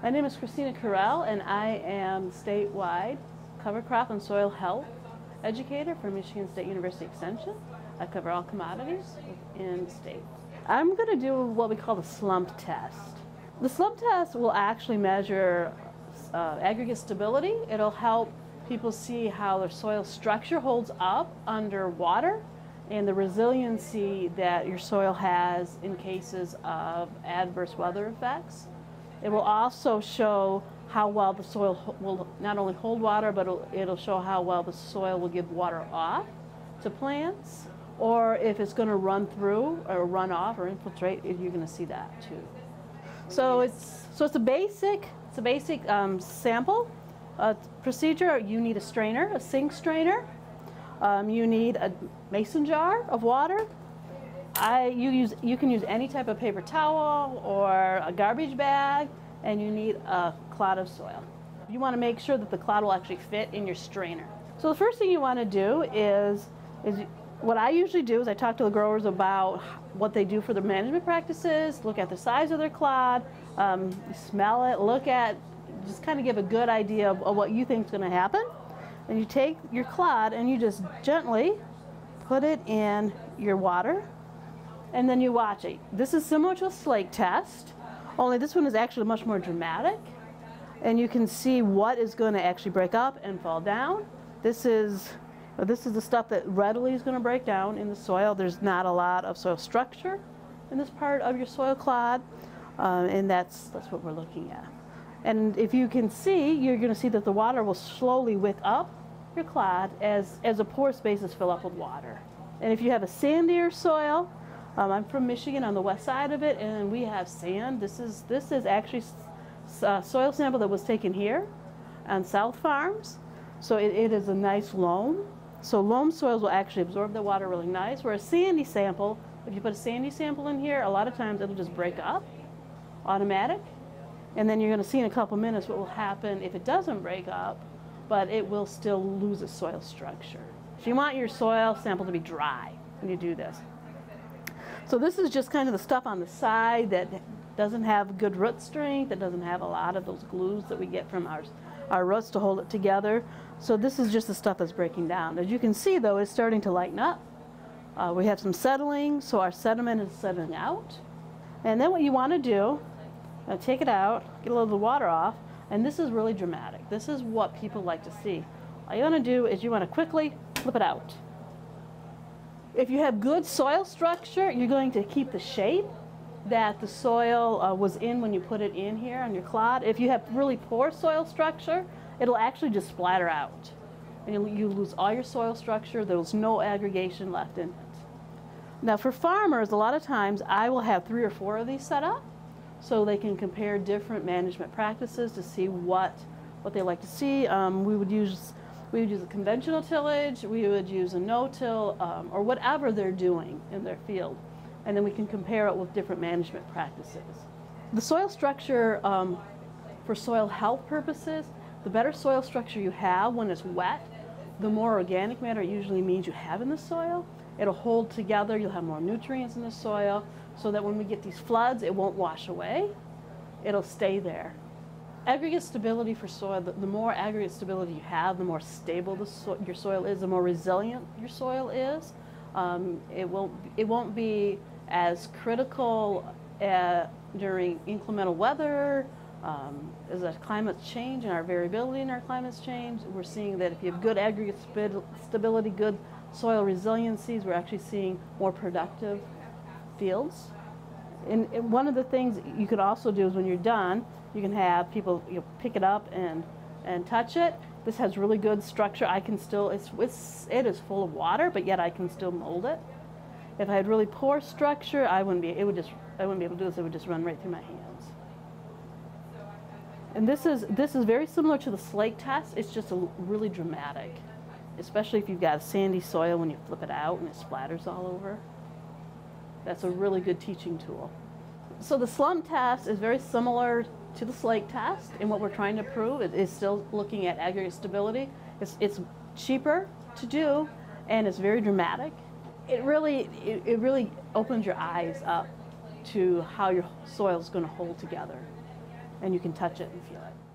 My name is Christina Curell, and I am statewide cover crop and soil health educator for Michigan State University Extension. I cover all commodities in the state. I'm going to do what we call the slump test. The slump test will actually measure uh, aggregate stability. It'll help people see how their soil structure holds up under water and the resiliency that your soil has in cases of adverse weather effects. It will also show how well the soil will not only hold water, but it'll, it'll show how well the soil will give water off to plants, or if it's going to run through or run off or infiltrate, you're going to see that too. So it's so it's a basic it's a basic um, sample uh, procedure. You need a strainer, a sink strainer. Um, you need a mason jar of water. I, you, use, you can use any type of paper towel or a garbage bag, and you need a clod of soil. You want to make sure that the clod will actually fit in your strainer. So the first thing you want to do is, is what I usually do is I talk to the growers about what they do for their management practices, look at the size of their clod, um, smell it, look at, just kind of give a good idea of, of what you think is going to happen. And you take your clod and you just gently put it in your water and then you watch it. This is similar to a slake test, only this one is actually much more dramatic. And you can see what is going to actually break up and fall down. This is this is the stuff that readily is going to break down in the soil. There's not a lot of soil structure in this part of your soil clod, uh, and that's that's what we're looking at. And if you can see, you're going to see that the water will slowly wick up your clod as, as the pore spaces fill up with water. And if you have a sandier soil, um, I'm from Michigan on the west side of it, and we have sand. This is this is actually a uh, soil sample that was taken here on South Farms. So it, it is a nice loam. So loam soils will actually absorb the water really nice. Whereas sandy sample, if you put a sandy sample in here, a lot of times it'll just break up, automatic. And then you're going to see in a couple minutes what will happen if it doesn't break up, but it will still lose its soil structure. So you want your soil sample to be dry when you do this. So this is just kind of the stuff on the side that doesn't have good root strength, that doesn't have a lot of those glues that we get from our, our roots to hold it together. So this is just the stuff that's breaking down. As you can see though, it's starting to lighten up. Uh, we have some settling, so our sediment is settling out. And then what you want to do, uh, take it out, get a little of the water off, and this is really dramatic. This is what people like to see. All you want to do is you want to quickly flip it out. If you have good soil structure, you're going to keep the shape that the soil uh, was in when you put it in here on your clod. If you have really poor soil structure, it'll actually just splatter out. And you lose all your soil structure. There's no aggregation left in it. Now for farmers, a lot of times I will have three or four of these set up so they can compare different management practices to see what, what they like to see. Um, we would use we would use a conventional tillage, we would use a no-till, um, or whatever they're doing in their field. And then we can compare it with different management practices. The soil structure um, for soil health purposes, the better soil structure you have when it's wet, the more organic matter it usually means you have in the soil. It'll hold together, you'll have more nutrients in the soil, so that when we get these floods, it won't wash away. It'll stay there. Aggregate stability for soil, the, the more aggregate stability you have, the more stable so your soil is, the more resilient your soil is. Um, it, won't, it won't be as critical uh, during inclement weather, um, as our climates change and our variability in our climates change. We're seeing that if you have good aggregate stability, good soil resiliencies, we're actually seeing more productive fields. And one of the things you could also do is when you're done, you can have people you know, pick it up and, and touch it. This has really good structure. I can still, it's, it's, it is full of water, but yet I can still mold it. If I had really poor structure, I wouldn't be, it would just, I wouldn't be able to do this. It would just run right through my hands. And this is, this is very similar to the slake test. It's just a, really dramatic, especially if you've got sandy soil when you flip it out and it splatters all over. That's a really good teaching tool. So the slump test is very similar to the slake test, and what we're trying to prove is, still looking at aggregate stability. It's, it's cheaper to do, and it's very dramatic. It really, it, it really opens your eyes up to how your soil is going to hold together. and you can touch it and feel it.